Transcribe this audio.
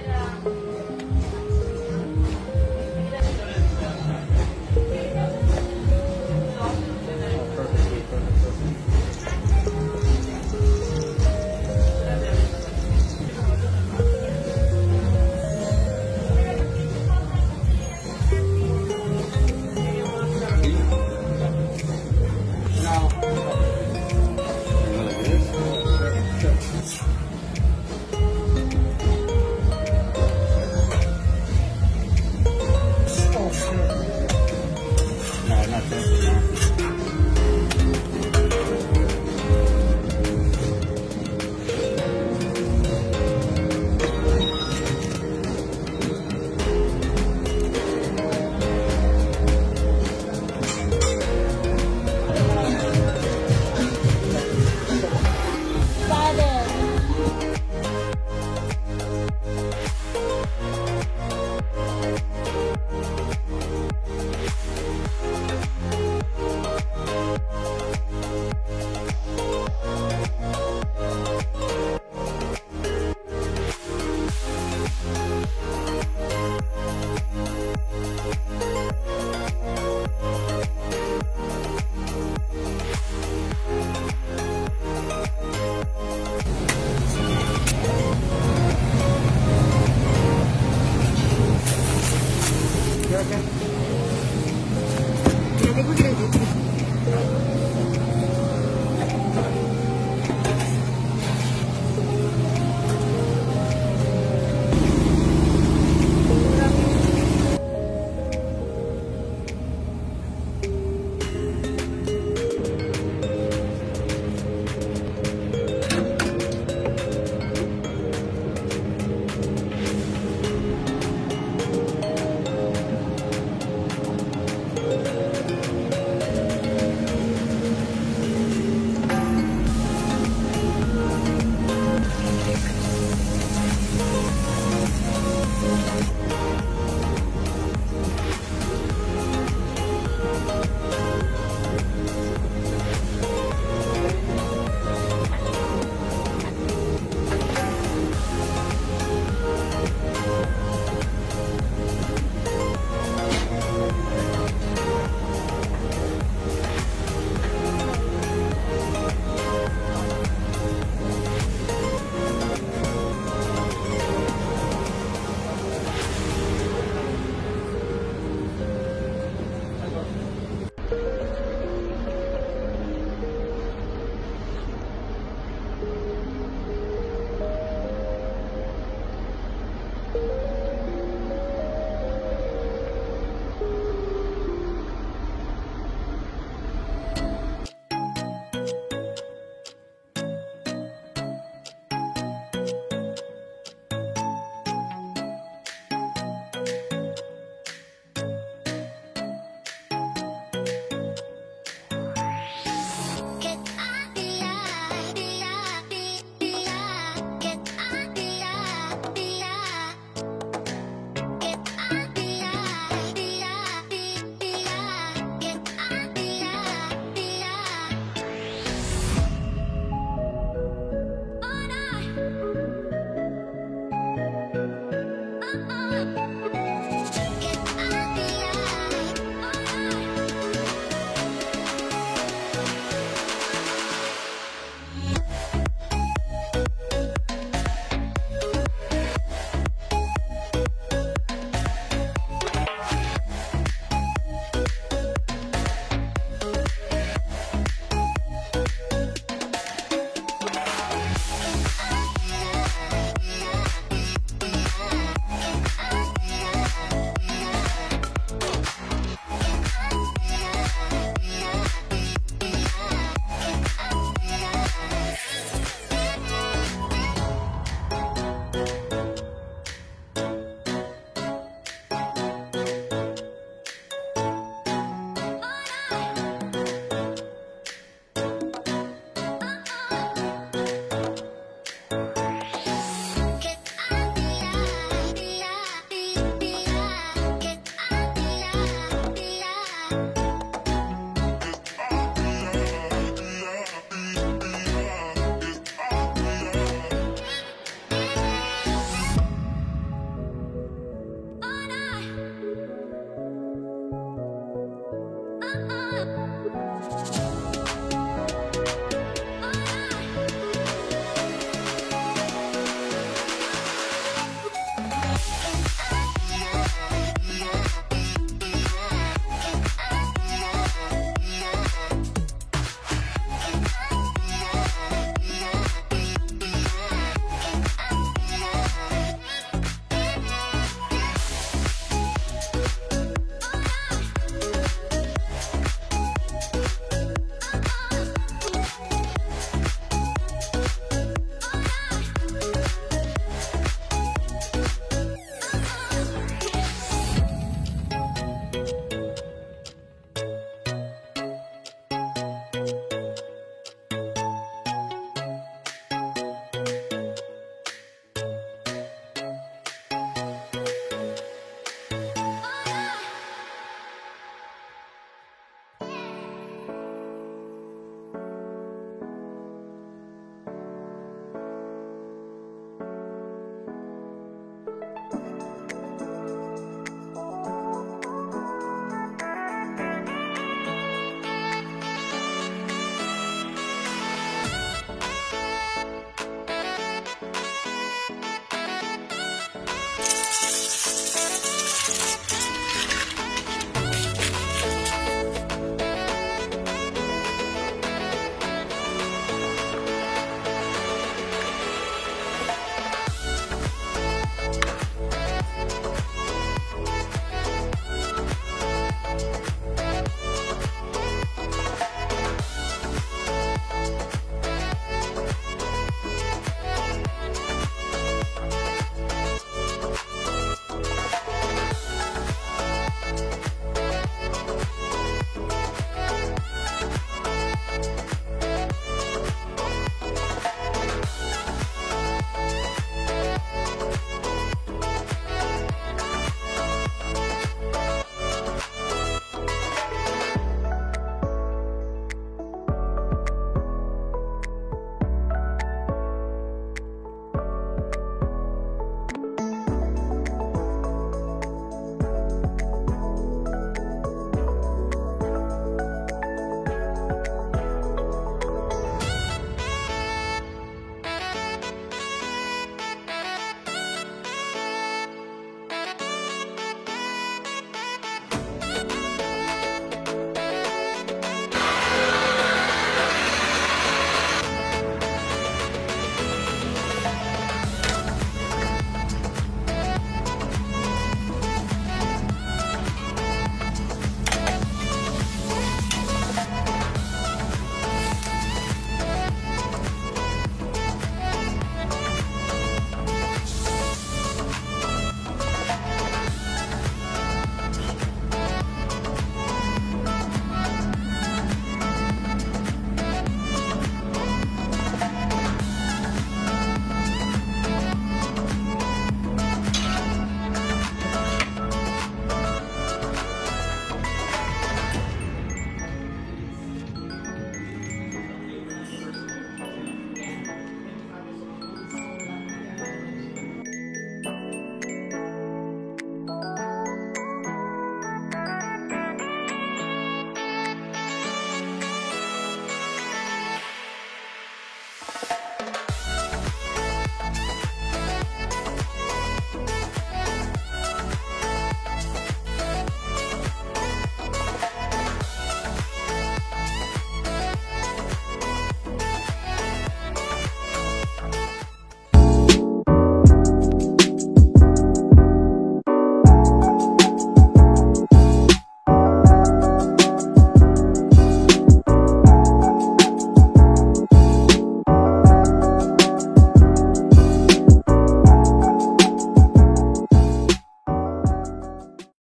何 Thank you.